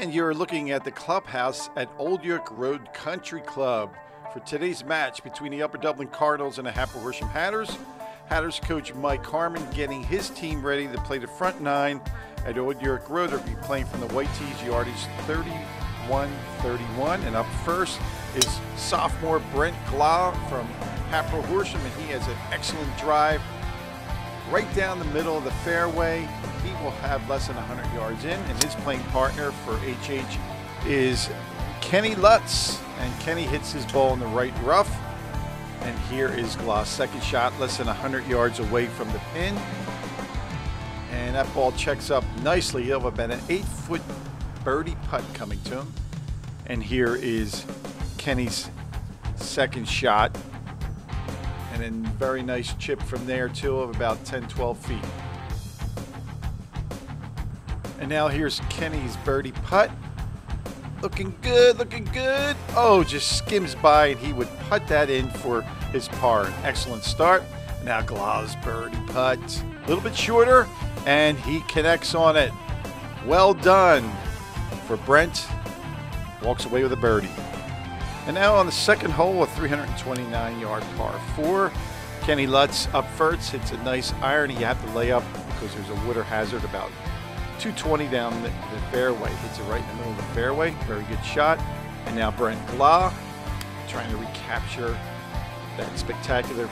And you're looking at the clubhouse at Old York Road Country Club for today's match between the Upper Dublin Cardinals and the Hatboro Horsham Hatters. Hatters coach Mike Harmon getting his team ready to play the front nine at Old York Road. They'll be playing from the White Tees yardage 31-31. And up first is sophomore Brent Glau from Hatboro Horsham, and he has an excellent drive right down the middle of the fairway. He will have less than 100 yards in, and his playing partner for HH is Kenny Lutz. And Kenny hits his ball in the right rough. And here is Glau's. second shot, less than 100 yards away from the pin. And that ball checks up nicely. He'll have about an eight foot birdie putt coming to him. And here is Kenny's second shot. And then very nice chip from there too of about 10, 12 feet. And now here's Kenny's birdie putt. Looking good, looking good. Oh, just skims by and he would putt that in for his par. An excellent start. Now Glau's birdie putt. A little bit shorter and he connects on it. Well done for Brent. Walks away with a birdie. And now on the second hole, a 329 yard par four. Kenny Lutz up first, hits a nice iron. He had to lay up because there's a water hazard about 220 down the, the, fairway. Hits it right in the middle of the fairway. Very good shot. And now Brent Glau trying to recapture that spectacular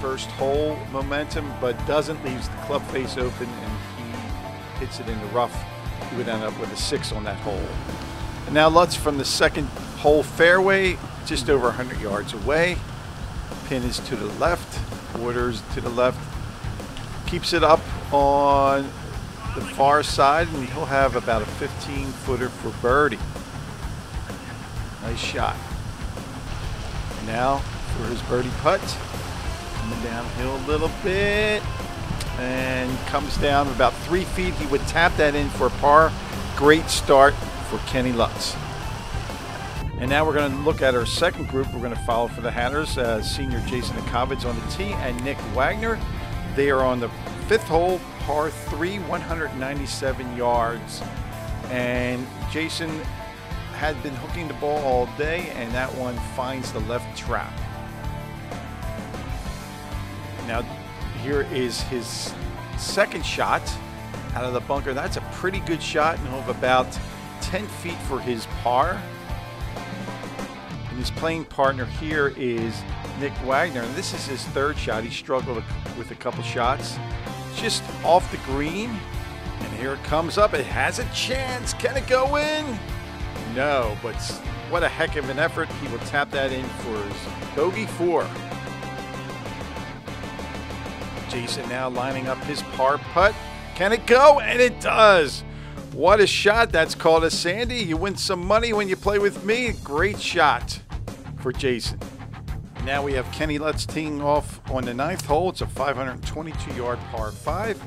first hole momentum, but doesn't leaves the club face open and he hits it in the rough. He would end up with a six on that hole. And now Lutz from the second hole fairway, just over 100 yards away. Pin is to the left, waters to the left. Keeps it up on the far side, and he'll have about a 15 footer for birdie. Nice shot. Now for his birdie putt. Coming downhill a little bit. And comes down about three feet. He would tap that in for a par. Great start for Kenny Lutz. And now we're going to look at our second group. We're going to follow for the Hatters. Uh, senior Jason Akovids on the tee and Nick Wagner. They are on the fifth hole, par three, 197 yards. And Jason had been hooking the ball all day, and that one finds the left trap. Now, here is his second shot out of the bunker. That's a pretty good shot, and of about 10 feet for his par. And his playing partner here is Nick Wagner, and this is his third shot. He struggled with a couple shots. Just off the green, and here it comes up. It has a chance. Can it go in? No, but what a heck of an effort. He will tap that in for his bogey four. Jason now lining up his par putt. Can it go? And it does. What a shot. That's called a Sandy. You win some money when you play with me. Great shot for Jason. Now we have Kenny Lutz teeing off on the ninth hole. It's a 522 yard par five.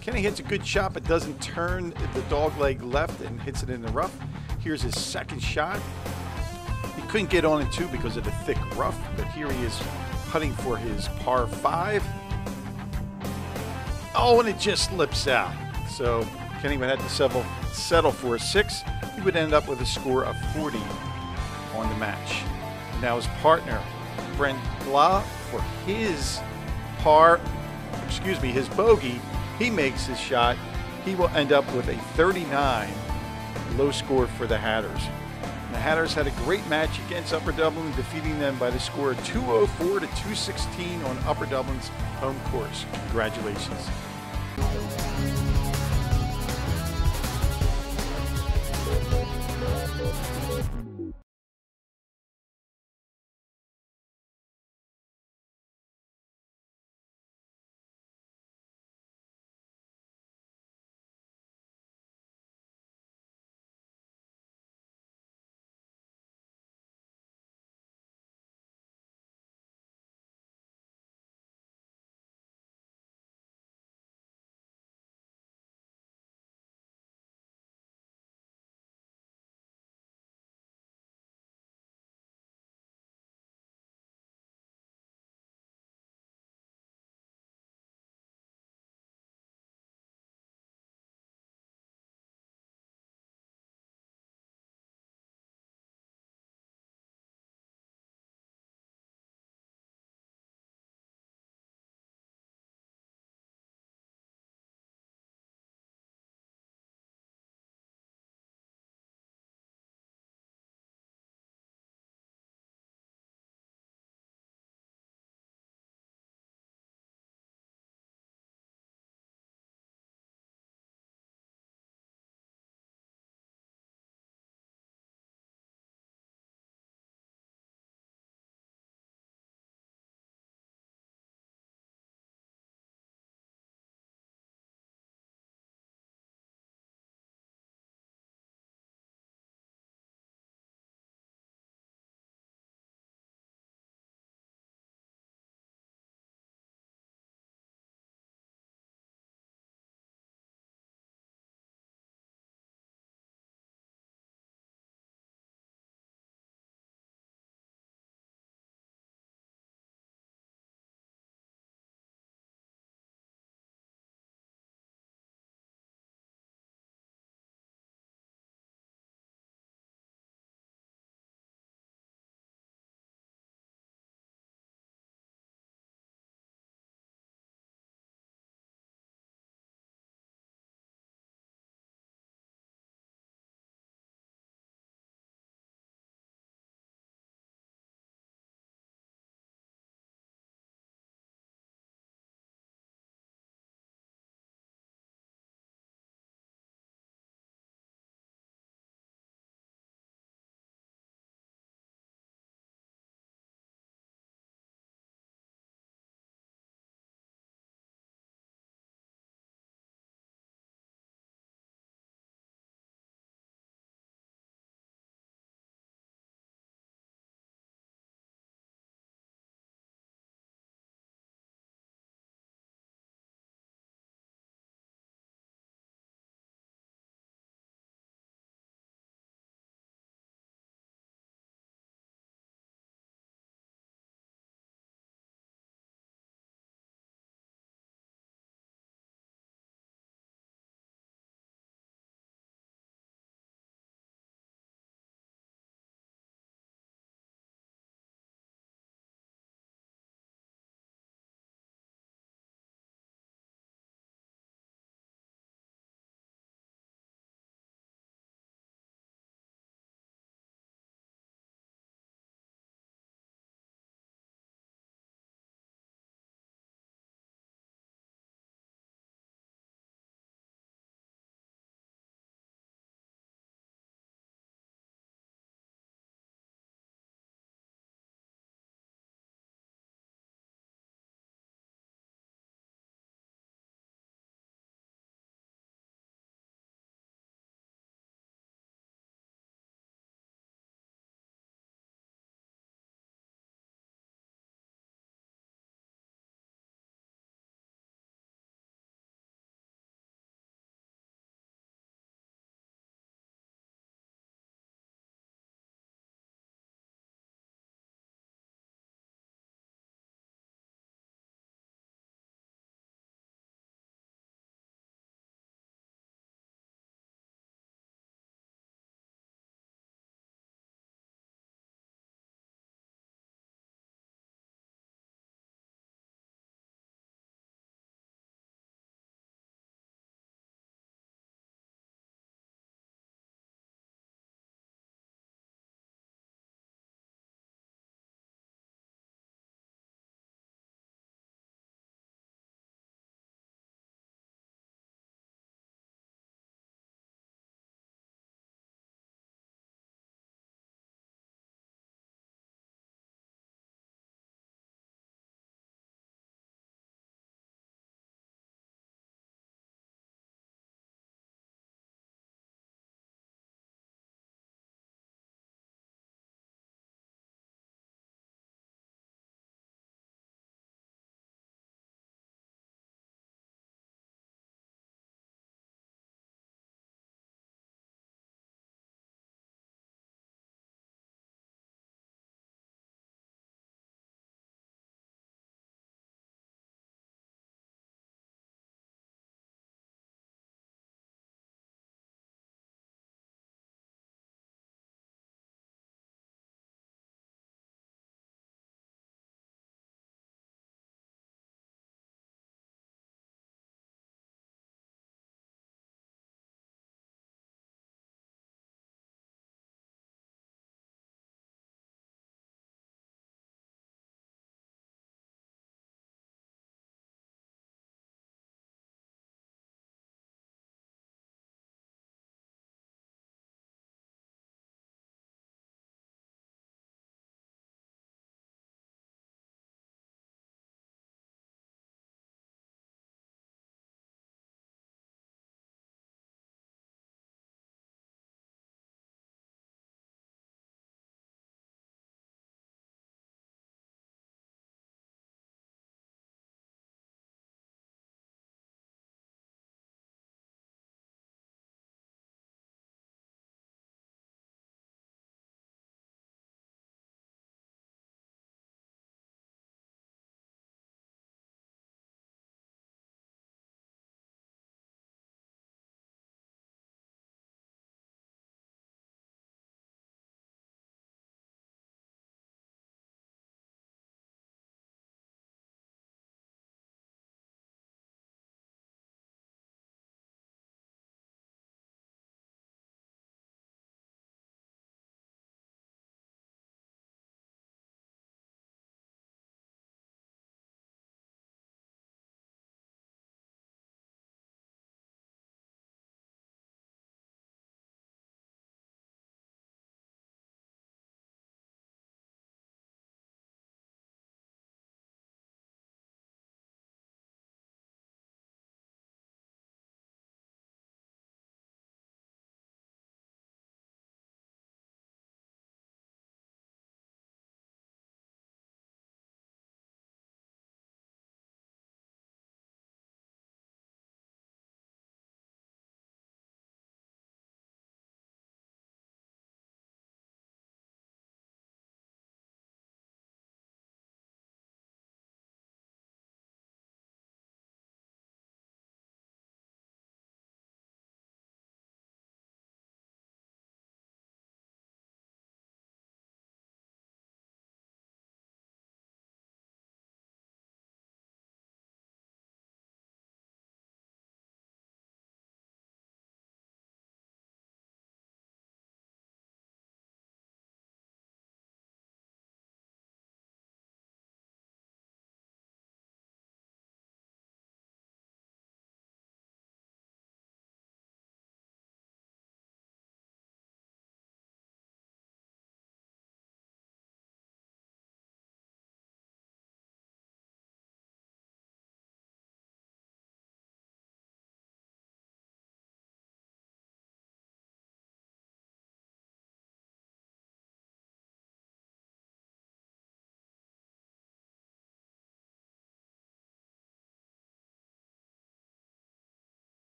Kenny hits a good shot but doesn't turn the dog leg left and hits it in the rough. Here's his second shot. He couldn't get on it too because of the thick rough, but here he is putting for his par five. Oh, and it just slips out. So Kenny would have to settle, settle for a six. He would end up with a score of 40 on the match. Now his partner, Brent Glau, for his par, excuse me, his bogey, he makes his shot. He will end up with a 39 low score for the Hatters. The Hatters had a great match against Upper Dublin, defeating them by the score of 204 to 216 on Upper Dublin's home course. Congratulations.